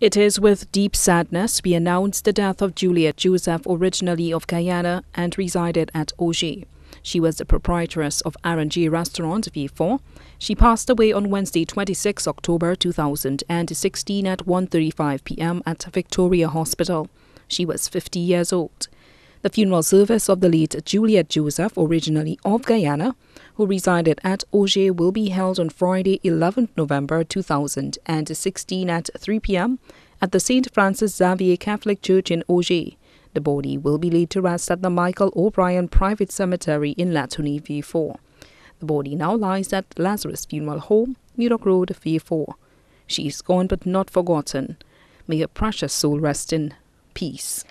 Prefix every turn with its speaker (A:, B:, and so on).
A: It is with deep sadness we announce the death of Juliet Joseph, originally of Guyana and resided at Augier. She was the proprietress of R&G Restaurant Vieux Fort. She passed away on Wednesday, 26 October 2016 at 1.35 p.m. at Victoria Hospital. She was 50 years old. The funeral service of the late Juliet Joseph, originally of Guyana, who resided at Augier, will be held on Friday, 11 November 2016 at 3 p.m. at the St. Francis Xavier Catholic Church in Augier. The body will be laid to rest at the Michael O'Brien Private Cemetery in Latuny, Vieux Fort. The body now lies at Lazarus Funeral Home, New York Road, Vieux Fort. She is gone but not forgotten. May her precious soul rest in peace.